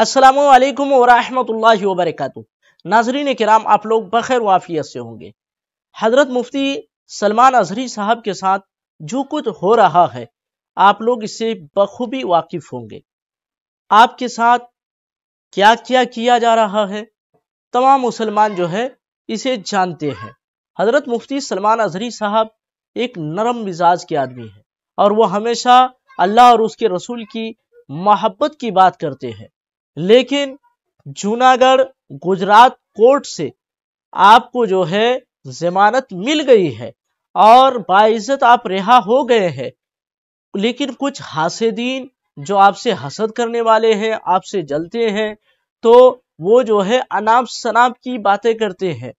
असलकम वरहमतुल्लाहि वबरकातुहू नाजरीन कराम, आप लोग बखैर वाफियत से होंगे। हज़रत मुफ्ती सलमान अजहरी साहब के साथ जो कुछ हो रहा है, आप लोग इससे बखूबी वाकिफ होंगे। आपके साथ क्या क्या किया जा रहा है, तमाम मुसलमान जो है, इसे जानते हैं। हज़रत मुफ्ती सलमान अजहरी साहब एक नरम मिजाज के आदमी है और वो हमेशा अल्लाह और उसके रसूल की मोहब्बत की बात करते हैं। लेकिन जूनागढ़ गुजरात कोर्ट से आपको जो है जमानत मिल गई है और बाइज्जत आप रिहा हो गए हैं। लेकिन कुछ हासिदीन जो आपसे हसद करने वाले हैं, आपसे जलते हैं तो वो जो है अनाप शनाप की बातें करते हैं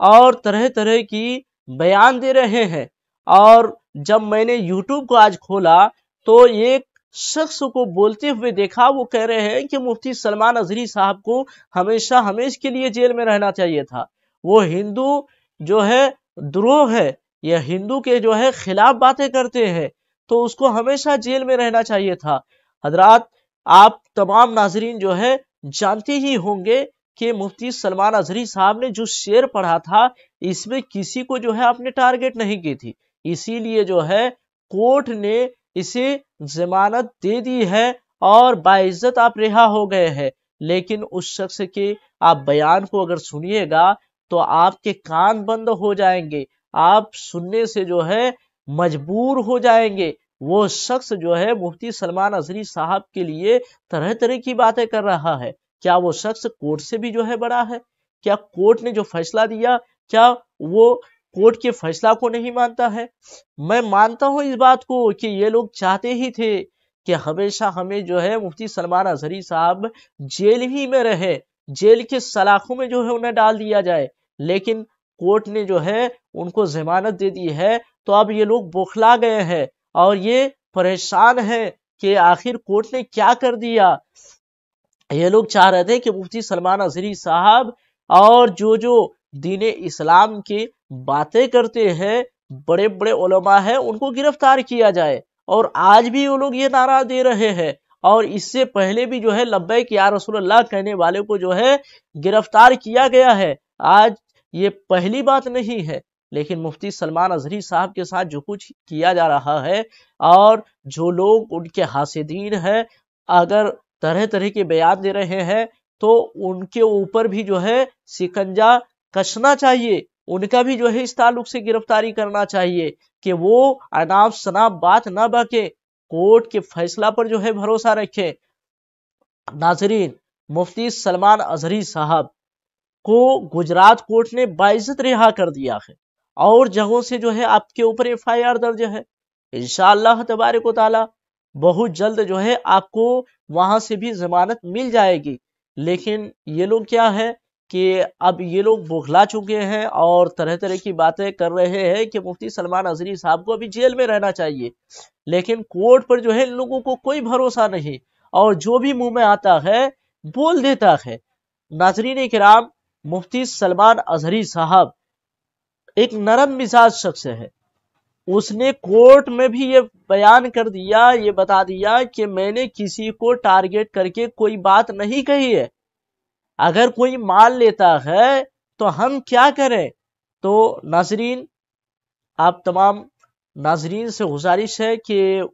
और तरह तरह की बयान दे रहे हैं। और जब मैंने यूट्यूब को आज खोला तो एक शख्स को बोलते हुए देखा, वो कह रहे हैं कि मुफ्ती सलमान अजरी साहब को हमेशा हमेश के लिए जेल में रहना चाहिए था। वो हिंदू जो है, द्रोह है, या हिंदू के जो है खिलाफ बातें करते हैं तो उसको हमेशा जेल में रहना चाहिए था। हजरात, आप तमाम नाजरीन जो है, जानते ही होंगे कि मुफ्ती सलमान अजहरी साहब ने जो शेर पढ़ा था, इसमें किसी को जो है आपने टारगेट नहीं की थी। इसीलिए जो है, कोर्ट ने इसे जमानत दे दी है और बाइज्जत आप रिहा हो गए हैं। लेकिन उस शख्स के आप बयान को अगर सुनिएगा तो आपके कान बंद हो जाएँगे। आप सुनने से जो है, मजबूर हो जाएँगे। वो शख्स जो है, मुफ्ती सलमान अजरी साहब के लिए तरह तरह की बातें कर रहा है। क्या वो शख्स कोर्ट से भी जो है बड़ा है? क्या कोर्ट ने जो फैसला दिया, क्या वो कोर्ट के फैसला को नहीं मानता है। मैं मानता हूँ इस बात को कि ये लोग चाहते ही थे कि हमेशा हमें जो है मुफ्ती सलमान अजहरी साहब जेल ही में रहे, जेल के सलाखों में जो है उन्हें डाल दिया जाए। लेकिन कोर्ट ने जो है उनको जमानत दे दी है तो अब ये लोग बौखला गए हैं और ये परेशान है कि आखिर कोर्ट ने क्या कर दिया। ये लोग चाह रहे थे कि मुफ्ती सलमान अजहरी साहब और जो जो दीन इस्लाम की बातें करते हैं बड़े बड़े ओलमा है, उनको गिरफ़्तार किया जाए। और आज भी वो लोग ये नारा दे रहे हैं। और इससे पहले भी जो है, लब्बैक या रसूलुल्लाह कहने वाले को जो है, गिरफ़्तार किया गया है। आज ये पहली बात नहीं है, लेकिन मुफ्ती सलमान अजहरी साहब के साथ जो कुछ किया जा रहा है, और जो लोग उनके हासिदीन है, अगर तरह तरह के बयान दे रहे हैं तो उनके ऊपर भी जो है, सिकंजा कसना चाहिए, उनका भी जो है इस ताल्लुक से गिरफ्तारी करना चाहिए कि वो अनाप शनाप बात ना बाके, कोर्ट के फैसला पर जो है भरोसा रखे। नाजरीन, मुफ्ती सलमान अजहरी साहब को गुजरात कोर्ट ने बाइज्जत रिहा कर दिया है और जगहों से जो है आपके ऊपर एफ़ आई आर दर्ज है। इनशाला तबारक ताला, बहुत जल्द जो है आपको वहाँ से भी जमानत मिल जाएगी। लेकिन ये लोग क्या है कि अब ये लोग बौखला चुके हैं और तरह तरह की बातें कर रहे हैं कि मुफ्ती सलमान अजरी साहब को अभी जेल में रहना चाहिए। लेकिन कोर्ट पर जो है इन लोगों को कोई भरोसा नहीं और जो भी मुँह में आता है, बोल देता है। नाजरीन कराम मुफ्ती सलमान अजहरी साहब एक नरम मिजाज शख्स है। उसने कोर्ट में भी ये बयान कर दिया, ये बता दिया कि मैंने किसी को टारगेट करके कोई बात नहीं कही है। अगर कोई मान लेता है तो हम क्या करें? तो नाजरीन, आप तमाम नाजरीन से गुजारिश है कि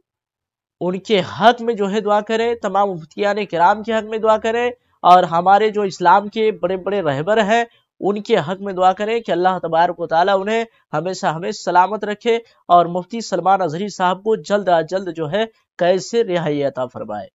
उनके हक में जो है दुआ करें, तमाम मुफ्तियान कराम के हक में दुआ करें, और हमारे जो इस्लाम के बड़े बड़े रहबर हैं, उनके हक में दुआ करें कि अल्लाह तबारक ताली उन्हें हमेशा हमें सलामत रखे, और मुफ्ती सलमान अजहरी साहब को जल्द अज जल्द जो है कैसे रिहाई अता फरमाए।